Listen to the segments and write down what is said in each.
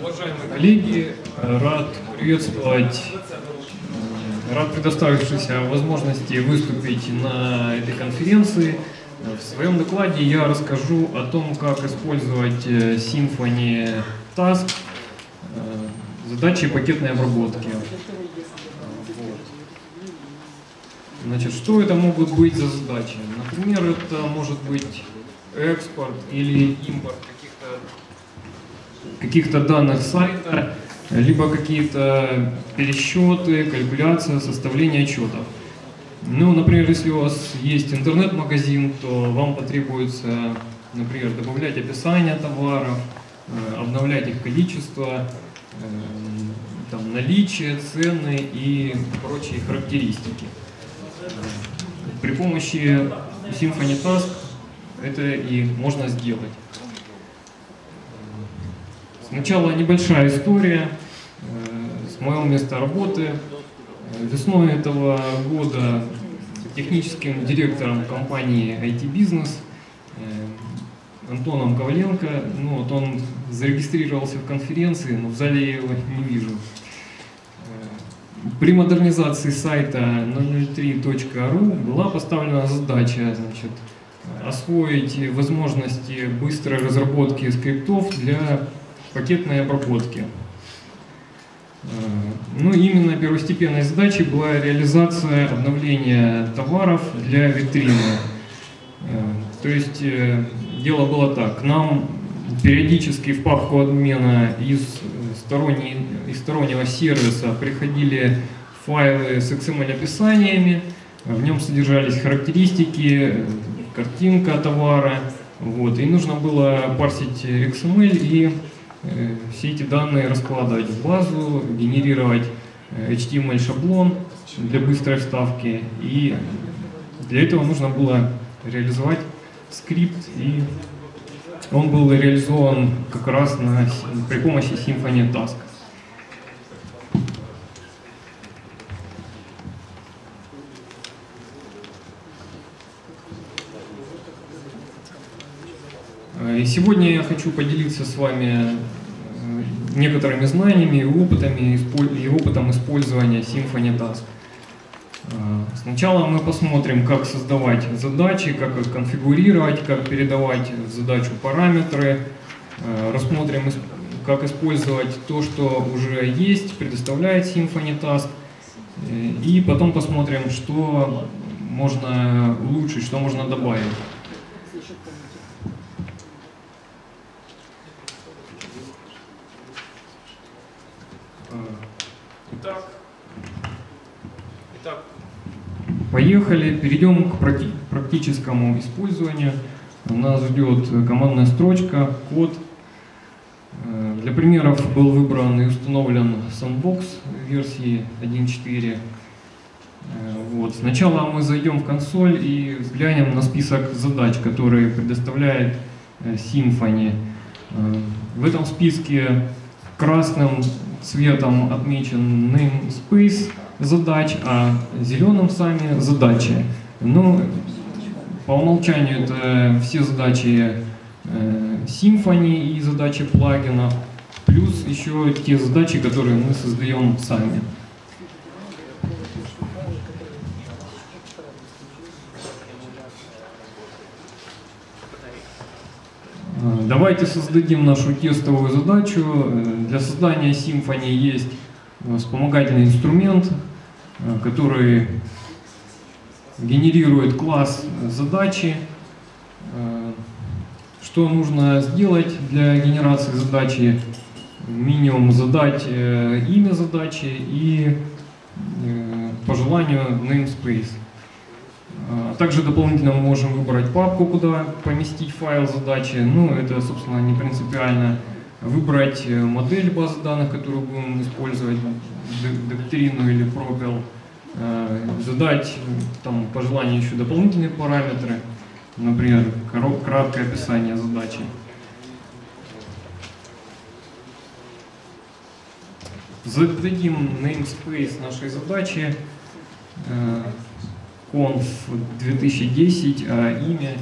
Уважаемые коллеги, рад приветствовать, рад предоставившейся возможности выступить на этой конференции. В своем докладе я расскажу о том, как использовать Symfony Task задачи пакетной обработки. Значит, что это могут быть за задачи? Например, это может быть экспорт или импорт каких-то данных сайта, либо какие-то пересчеты, калькуляция, составление отчетов. Ну, например, если у вас есть интернет-магазин, то вам потребуется, например, добавлять описание товаров, э, обновлять их количество, э, там, наличие, цены и прочие характеристики. При помощи Symfony Task это и можно сделать. Сначала небольшая история э, с моего места работы. Весной этого года техническим директором компании IT Business э, Антоном Коваленко, ну вот он зарегистрировался в конференции, но в зале я его не вижу. Э, при модернизации сайта 003.ru была поставлена задача значит, освоить возможности быстрой разработки скриптов для пакетной обработки. Э, ну, именно первостепенной задачей была реализация обновления товаров для витрины. Э, то есть э, дело было так, к нам периодически в папку админа из, из стороннего сервиса приходили файлы с XML-описаниями, в нем содержались характеристики, картинка товара, вот, и нужно было парсить XML и все эти данные раскладывать в базу, генерировать э, HTML-шаблон для быстрой вставки. И для этого нужно было реализовать скрипт, и он был реализован как раз на, при помощи Symfony Task. Э, и сегодня я хочу поделиться с вами э, некоторыми знаниями и опытами, и опытом использования Symfony Task. Э, сначала мы посмотрим, как создавать задачи, как их конфигурировать, как передавать в задачу параметры. Рассмотрим, как использовать то, что уже есть, предоставляет Symfony Task. И потом посмотрим, что можно улучшить, что можно добавить. Поехали, перейдем к практическому использованию. У нас ждет командная строчка, код. Э, для примеров был выбран и установлен Sandbox версии 1.4. Э, вот. Сначала мы зайдем в консоль и взглянем на список задач, которые предоставляет э, Symfony. В этом списке красным цветом отмечен namespace, задач, а зеленым сами задачи. Ну, по умолчанию это все задачи э, Symfony и задачи плагинов, плюс еще те задачи, которые мы создаем сами. Э, давайте создадим нашу тестовую задачу. Э, для создания Symfony есть вспомогательный инструмент, э, который генерирует класс задачи. Э, что нужно сделать для генерации задачи? Минимум задать э, имя задачи и по желанию namespace. Также дополнительно мы можем выбрать папку, куда поместить файл задачи. Ну, это, собственно, не принципиально выбрать э, модель базы данных, которую будем использовать, доктрину или пропел, э, задать там, по желанию еще дополнительные параметры, например, краткое описание задачи. Зададим namespace нашей задачи э, 2010, а имя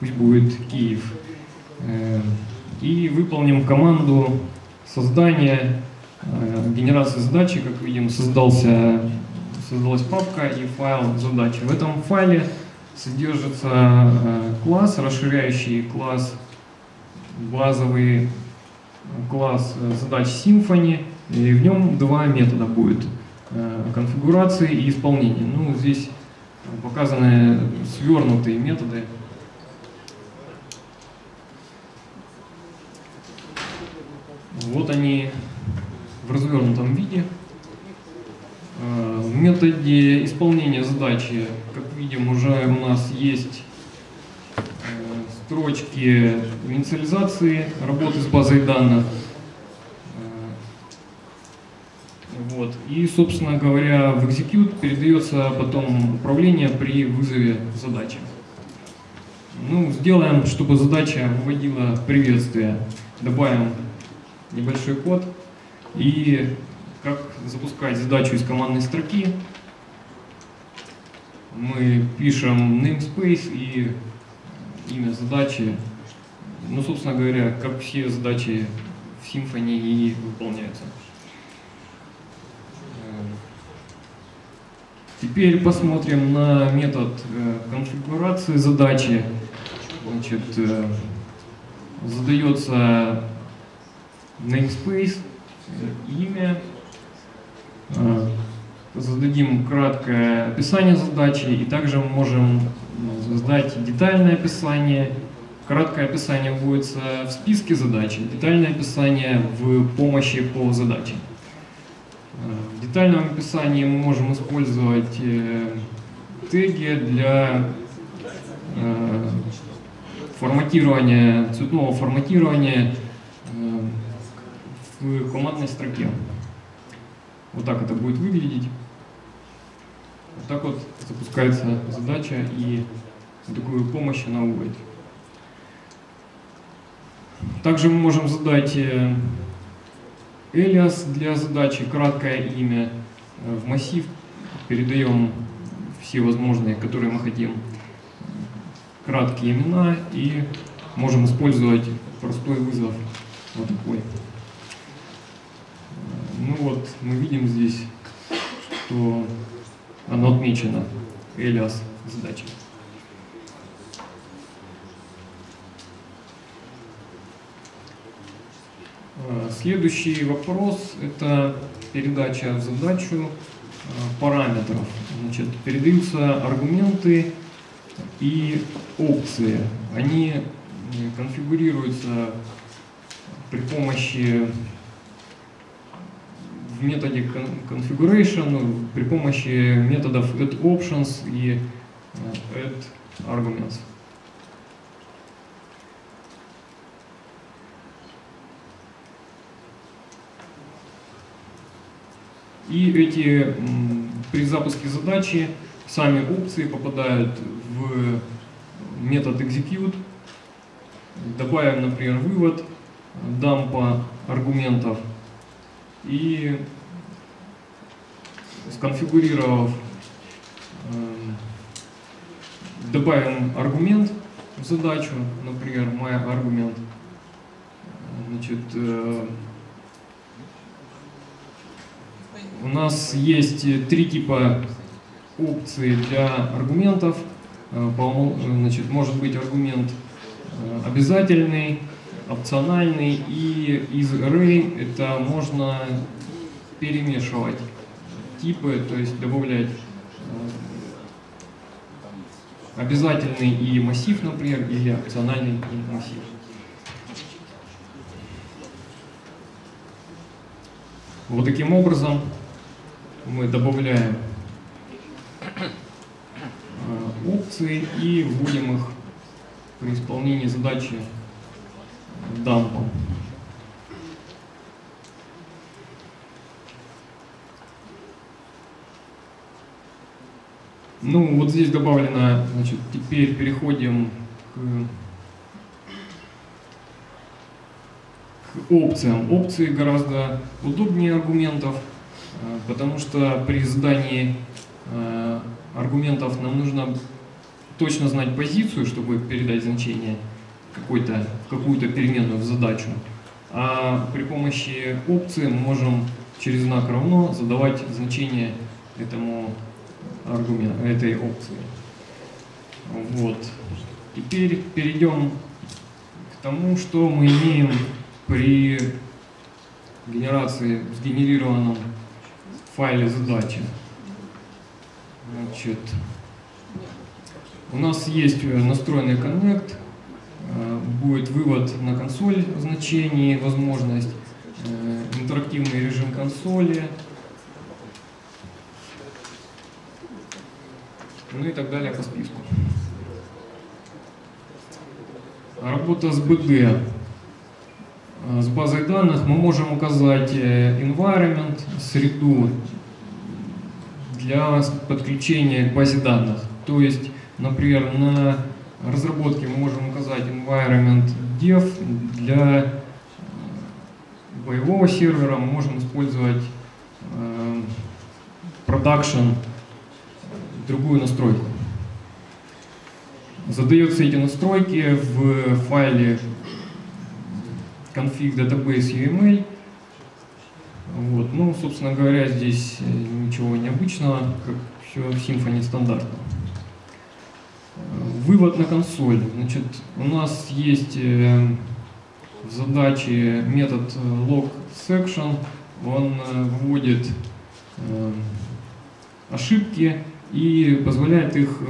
пусть будет Киев и выполним команду создания, э, генерации задачи, как видим, создался, создалась папка и файл задачи. В этом файле содержится э, класс, расширяющий класс, базовый класс задач Symfony, и в нем два метода будет конфигурации и исполнения. Ну, здесь показаны свернутые методы. Вот они в развернутом виде. Э, в методе исполнения задачи, как видим, уже у нас есть э, строчки инициализации работы с базой данных. Вот. Собственно говоря, в execute передается потом управление при вызове задачи. Ну, сделаем, чтобы задача выводила приветствие. Добавим небольшой код. И как запускать задачу из командной строки. Мы пишем namespace и имя задачи. Ну, собственно говоря, как все задачи в Symfony и выполняются. Теперь посмотрим на метод э, конфигурации задачи. Значит, э, задается namespace, э, имя, зададим краткое описание задачи и также можем создать детальное описание. Краткое описание вводится в списке задач, детальное описание в помощи по задаче. В детальном описании мы можем использовать э, теги для э, форматирования, цветного форматирования э, в командной строке. Вот так это будет выглядеть. Вот так вот запускается задача и такую помощь она вводит. Также мы можем задать Элиас для задачи, краткое имя. Э, в массив передаем все возможные, которые мы хотим, краткие имена и можем использовать простой вызов вот такой. Э, ну вот, мы видим здесь, что оно отмечено, элиас задачи. Следующий вопрос – это передача в задачу э, параметров. Значит, передаются аргументы и опции. Они э, конфигурируются при помощи в методе configuration при помощи методов add options и add arguments. И эти при запуске задачи сами опции попадают в метод execute. Добавим, например, вывод дампа аргументов и сконфигурировав, эм, добавим аргумент в задачу, например, my аргумент, значит, э, У нас есть э, три типа опций для аргументов. Э, значит, может быть аргумент э, обязательный, опциональный и из array это можно перемешивать типы, то есть добавлять обязательный и массив, например, или опциональный и массив. Вот таким образом мы добавляем э, опции и вводим их при исполнении задачи дампом. Ну, вот здесь добавлено, значит, теперь переходим к опциям. Опции гораздо удобнее аргументов, потому что при задании э, аргументов нам нужно точно знать позицию, чтобы передать значение какой-то, какую-то переменную в задачу. а при помощи опции мы можем через знак равно задавать значение этому аргументу, этой опции. Вот. Теперь перейдем к тому, что мы имеем при генерации в файле задачи. Значит, у нас есть настроенный коннект, э, будет вывод на консоль значений, возможность, э, интерактивный режим консоли, ну и так далее по списку. Работа с БД. Э, с базой данных мы можем указать environment, среду для подключения к базе данных. То есть, например, на разработке мы можем указать environment dev для э, боевого сервера, мы можем использовать э, production, другую настройку. Задаются эти настройки в файле config database UML. Вот. Ну, собственно говоря, здесь ничего необычного, как все в Symfony стандартно. Вывод на консоль. Значит, у нас есть э, в задаче метод log section. Он э, выводит э, ошибки и позволяет их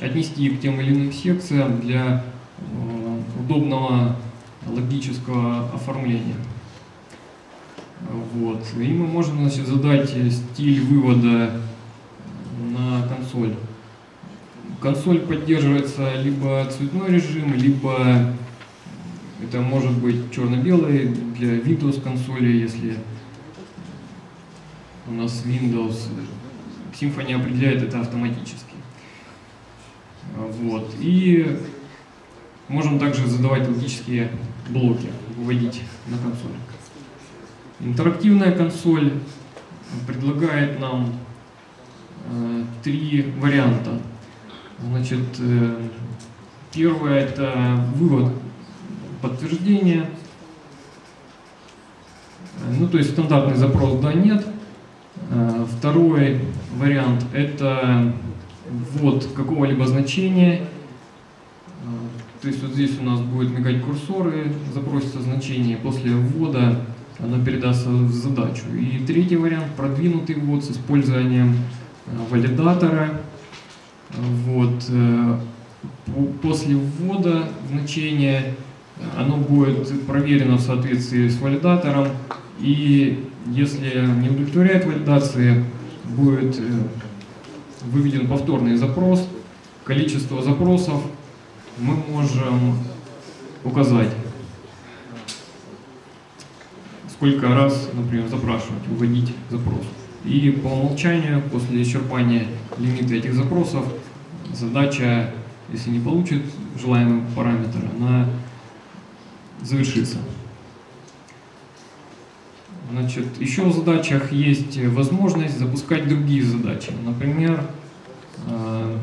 отнести к тем или иным секциям для удобного логического оформления. Вот. И мы можем значит, задать стиль вывода на консоль. Консоль поддерживается либо цветной режим, либо это может быть черно-белый для Windows консоли, если у нас Windows. Symfony определяет это автоматически. Вот. И можем также задавать логические блоки, выводить на консоль. Интерактивная консоль предлагает нам э, три варианта. Значит, э, первое это вывод подтверждения. Ну, то есть стандартный запрос да, нет. Э, второй вариант это ввод какого-либо значения. Э, то есть вот здесь у нас будет мигать курсор и запросится значение. После ввода оно передастся в задачу. И третий вариант – продвинутый ввод с использованием э, валидатора. Вот. Э, после ввода значения оно будет проверено в соответствии с валидатором, и если не удовлетворяет валидации, будет э, выведен повторный запрос. Количество запросов мы можем указать сколько раз, например, запрашивать, вводить запрос. И по умолчанию, после исчерпания лимита этих запросов, задача, если не получит желаемый параметр, она завершится. Значит, еще в задачах есть возможность запускать другие задачи. Например, э,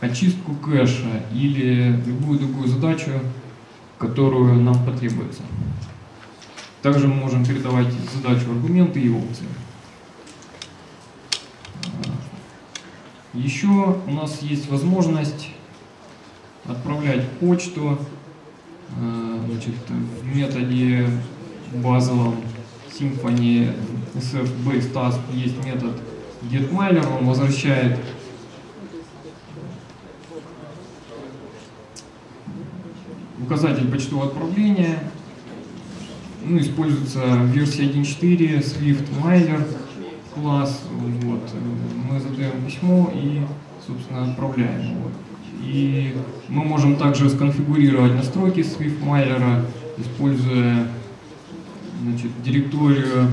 очистку кэша или любую другую задачу, которую нам потребуется. Также мы можем передавать задачу аргументы и опции. Еще у нас есть возможность отправлять почту э, значит, в методе базовом Symfony SF Base Task есть метод getMailer, он возвращает указатель почтового отправления ну, используется версия 1.4, Swift Mailer класс. Вот. Мы задаем письмо и, собственно, отправляем его. И мы можем также сконфигурировать настройки Swift Mailer, используя значит, директорию.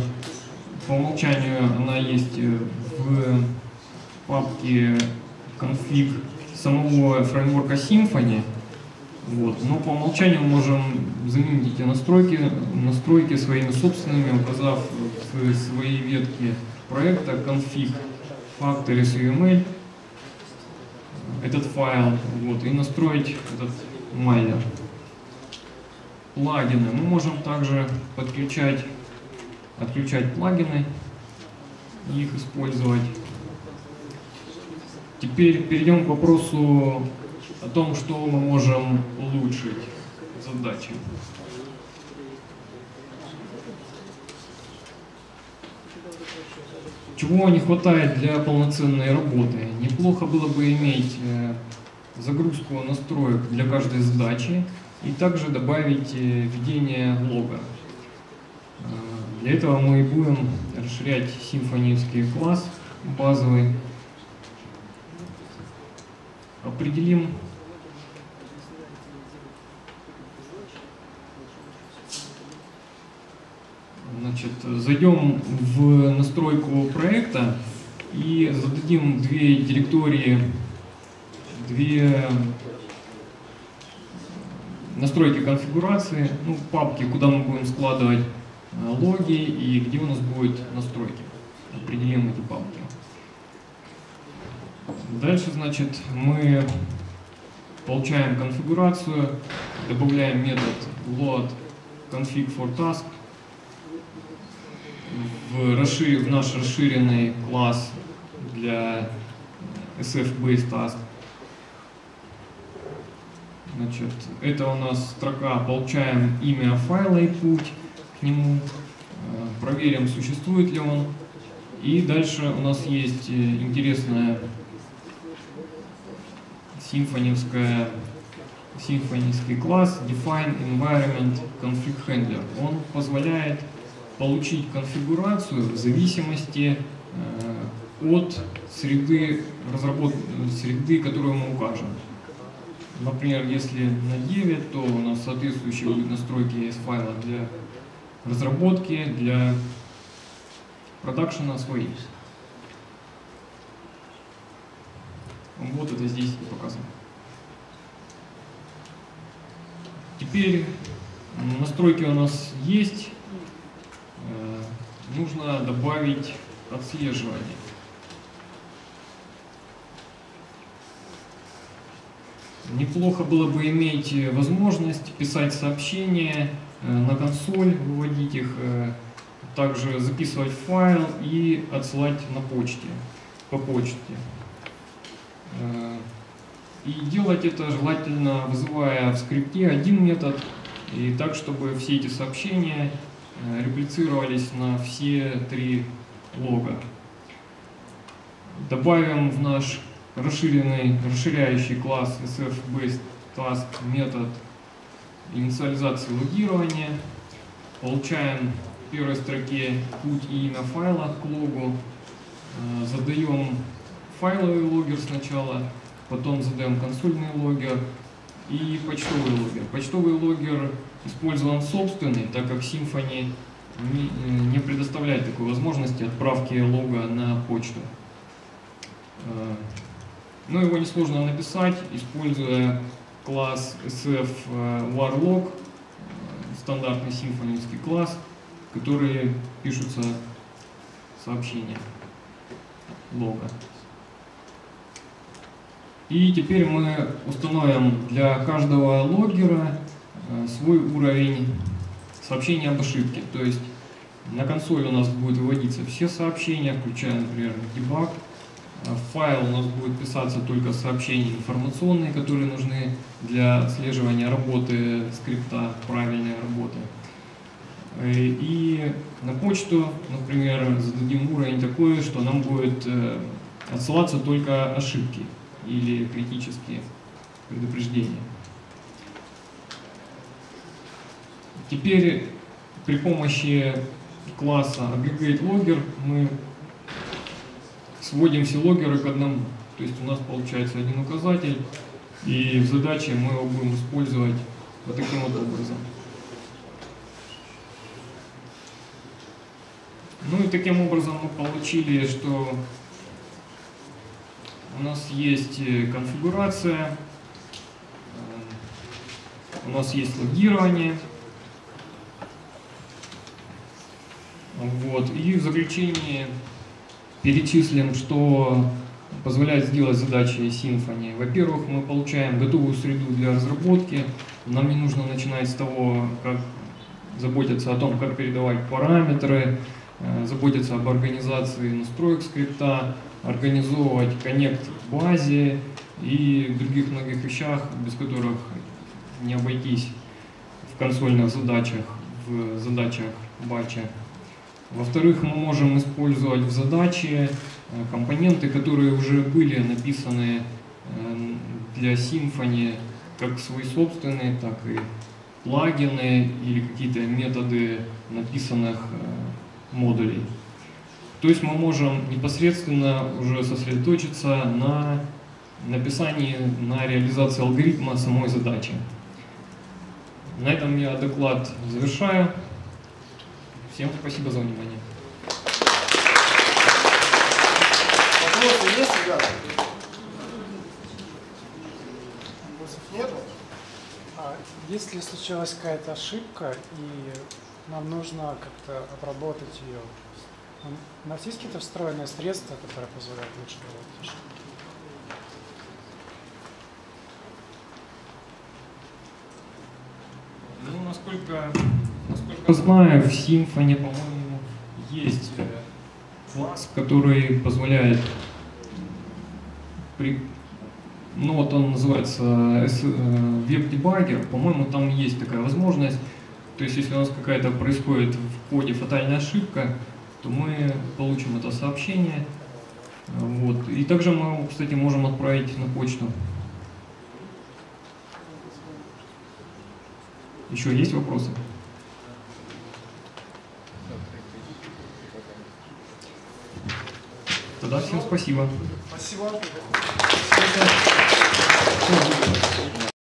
По умолчанию она есть в папке config самого фреймворка Symfony. Вот. Но по умолчанию мы можем заменить эти настройки, настройки своими собственными, указав в своей ветке проекта config factories UML этот файл вот, и настроить этот майлер. плагины. Мы можем также подключать, отключать плагины и их использовать. Теперь перейдем к вопросу о том, что мы можем улучшить задачи. Чего не хватает для полноценной работы? Неплохо было бы иметь э, загрузку настроек для каждой задачи и также добавить э, введение лога. Э, для этого мы будем расширять симфонийский класс базовый. Определим Значит, зайдем в настройку проекта и зададим две директории, две настройки конфигурации, ну, папки, куда мы будем складывать э, логи и где у нас будут настройки. Определим эти папки. Дальше, значит, мы получаем конфигурацию, добавляем метод load config for task в, расшир... в наш расширенный класс для SF-based task. Значит, это у нас строка «Получаем имя файла и путь к нему». Э, проверим, существует ли он. И дальше у нас есть э, интересная симфоневская симфонийский класс Define Environment Config Handler. Он позволяет получить конфигурацию в зависимости э, от среды, разработки, среды, которую мы укажем. Например, если на 9, то у нас соответствующие будут настройки из файла для разработки, для продакшена свои. Вот это здесь и показано. Теперь настройки у нас есть. Э, нужно добавить отслеживание. Неплохо было бы иметь возможность писать сообщения э, на консоль, выводить их, э, также записывать файл и отсылать на почте, по почте. И делать это желательно, вызывая в скрипте один метод, и так, чтобы все эти сообщения Э, реплицировались на все три лога. Добавим в наш расширенный, расширяющий класс SF-based метод инициализации логирования. Получаем в первой строке путь и имя файла к логу. Э, задаем файловый логер сначала, потом задаем консольный логер и почтовый логер. Почтовый логер использован собственный, так как Symfony не предоставляет такой возможности отправки лога на почту. Э, но его несложно написать, используя класс SF э, стандартный симфонийский класс, в который пишутся сообщения лога. И теперь мы установим для каждого логера Э, свой уровень сообщения об ошибке. То есть на консоли у нас будет выводиться все сообщения, включая, например, дебаг. Э, в файл у нас будет писаться только сообщения информационные, которые нужны для отслеживания работы скрипта, правильной работы. Э, и на почту, например, зададим уровень такой, что нам будет отсылаться только ошибки или критические предупреждения. Теперь при помощи класса aggregate logger мы сводим все логеры к одному. То есть у нас получается один указатель, и в задаче мы его будем использовать вот таким вот образом. Ну и таким образом мы получили, что у нас есть э, конфигурация, э, у нас есть логирование, Вот. И в заключение перечислим, что позволяет сделать задачи Symfony. Во-первых, мы получаем готовую среду для разработки. Нам не нужно начинать с того, как заботиться о том, как передавать параметры, э, заботиться об организации настроек скрипта, организовывать коннект к базе и других многих вещах, без которых не обойтись в консольных задачах, в задачах батча. Во-вторых, мы можем использовать в задаче э, компоненты, которые уже были написаны э, для Symfony как свои собственные, так и плагины или какие-то методы написанных э, модулей. То есть мы можем непосредственно уже сосредоточиться на написании, на реализации алгоритма самой задачи. На этом я доклад завершаю. Всем спасибо за внимание. Вопросы есть, ребята? Вопросов нету? А если случилась какая-то ошибка и нам нужно как-то обработать ее, у нас есть какие-то встроенные средства, которые позволяют лучше работать ошибки? Ну, насколько, насколько знаю, в Symfony, по-моему, есть э, класс, который позволяет при, ну вот он называется веб-дебаггер, по-моему, там есть такая возможность. То есть, если у нас какая-то происходит в коде фатальная ошибка, то мы получим это сообщение. Вот. И также мы, кстати, можем отправить на почту. Еще есть вопросы? Тогда всем спасибо. Спасибо. Спасибо.